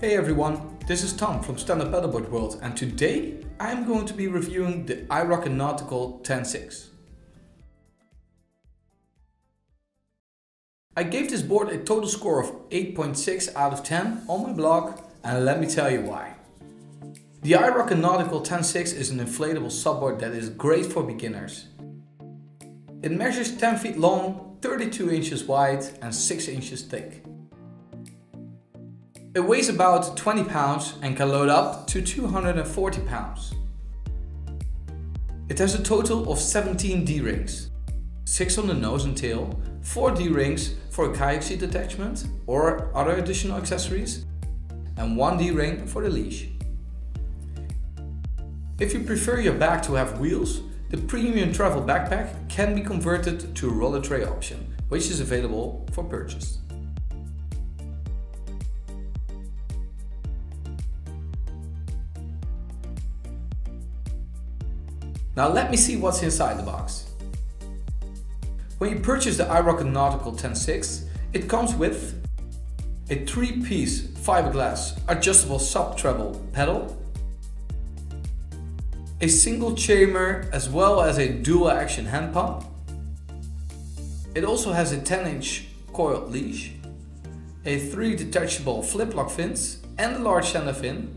Hey everyone, this is Tom from Stand Up Paddle Board World and today I'm going to be reviewing the iRocker Nautical 10.6. I gave this board a total score of 8.6 out of 10 on my blog and let me tell you why. The iRocker Nautical 10.6 is an inflatable SUP board that is great for beginners. It measures 10 feet long, 32 inches wide and 6 inches thick. It weighs about 20 pounds and can load up to 240 pounds. It has a total of 17 D-rings, 6 on the nose and tail, 4 D-rings for a kayak seat attachment or other additional accessories, and 1 D-ring for the leash. If you prefer your bag to have wheels, the premium travel backpack can be converted to a roller tray option, which is available for purchase. Now let me see what's inside the box. When you purchase the iRocker Nautical 10.6, it comes with a three-piece fiberglass adjustable sub-treble pedal, a single chamber as well as a dual action hand pump. It also has a 10 inch coiled leash, a 3 detachable flip lock fins and a large center fin,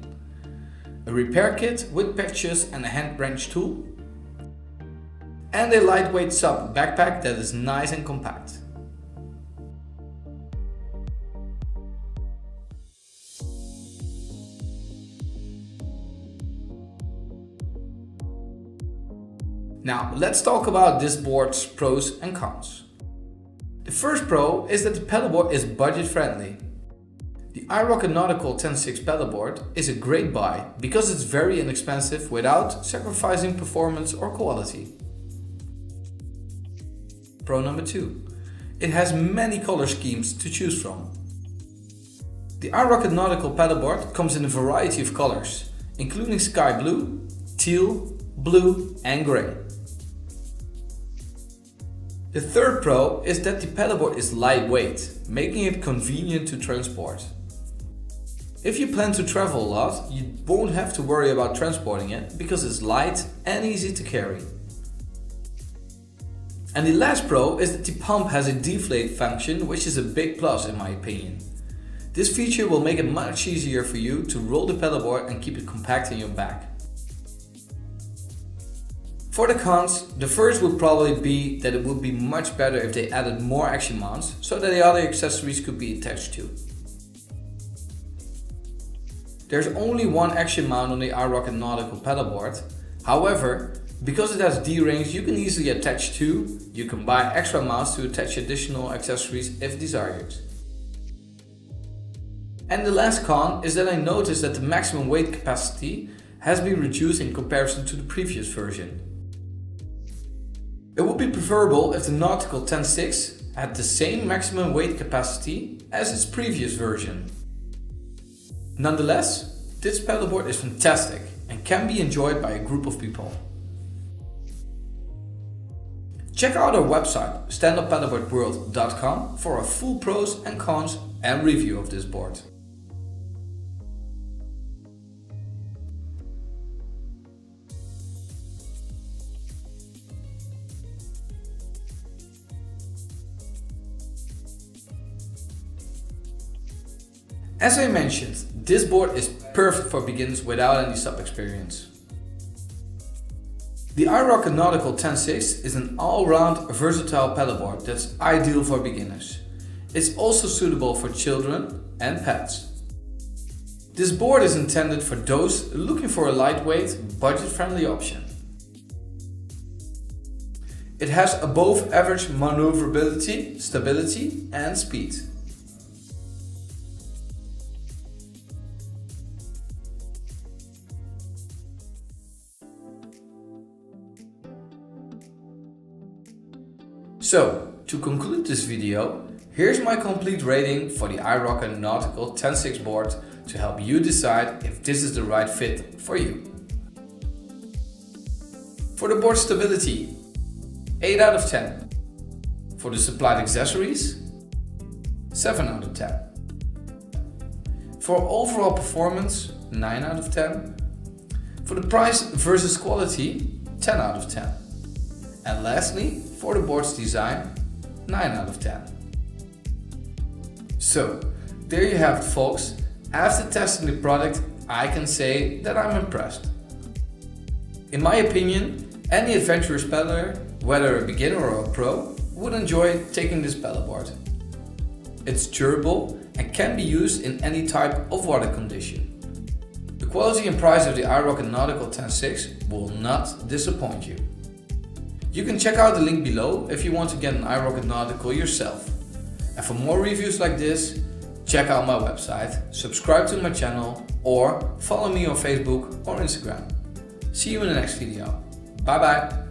a repair kit with patches and a hand wrench tool, and a lightweight SUP backpack that is nice and compact. Now let's talk about this board's pros and cons. The first pro is that the paddleboard is budget friendly. The iRocker Nautical 10.6 paddleboard is a great buy because it's very inexpensive without sacrificing performance or quality. Pro number 2. It has many color schemes to choose from. The iRocker Nautical paddleboard comes in a variety of colors, including sky blue, teal, blue and grey. The third pro is that the paddleboard is lightweight, making it convenient to transport. If you plan to travel a lot, you won't have to worry about transporting it because it's light and easy to carry. And the last pro is that the pump has a deflate function which is a big plus in my opinion. This feature will make it much easier for you to roll the paddleboard and keep it compact in your bag. For the cons, the first would probably be that it would be much better if they added more action mounts so that the other accessories could be attached to. There's only one action mount on the iRocker Nautical paddleboard, however because it has D-rings you can easily attach two, you can buy extra mounts to attach additional accessories if desired. And the last con is that I noticed that the maximum weight capacity has been reduced in comparison to the previous version. It would be preferable if the Nautical 10.6 had the same maximum weight capacity as its previous version. Nonetheless, this paddleboard is fantastic and can be enjoyed by a group of people. Check out our website standuppaddleboardworld.com for a full pros and cons and review of this board. As I mentioned, this board is perfect for beginners without any SUP experience. The iRocker Nautical 10.6 is an all-round versatile paddleboard that's ideal for beginners. It's also suitable for children and pets. This board is intended for those looking for a lightweight, budget-friendly option. It has above average maneuverability, stability and speed. So, to conclude this video, here's my complete rating for the iRocker Nautical 10.6 board to help you decide if this is the right fit for you. For the board stability, 8 out of 10. For the supplied accessories, 7 out of 10. For overall performance, 9 out of 10. For the price versus quality, 10 out of 10. And lastly, for the board's design, 9 out of 10. So, there you have it folks. After testing the product, I can say that I'm impressed. In my opinion, any adventurous pedaler, whether a beginner or a pro, would enjoy taking this paddleboard. It's durable and can be used in any type of water condition. The quality and price of the iRocker Nautical 10.6 will not disappoint you. You can check out the link below if you want to get an iRocker Nautical yourself. And for more reviews like this, check out my website, subscribe to my channel or follow me on Facebook or Instagram. See you in the next video. Bye bye.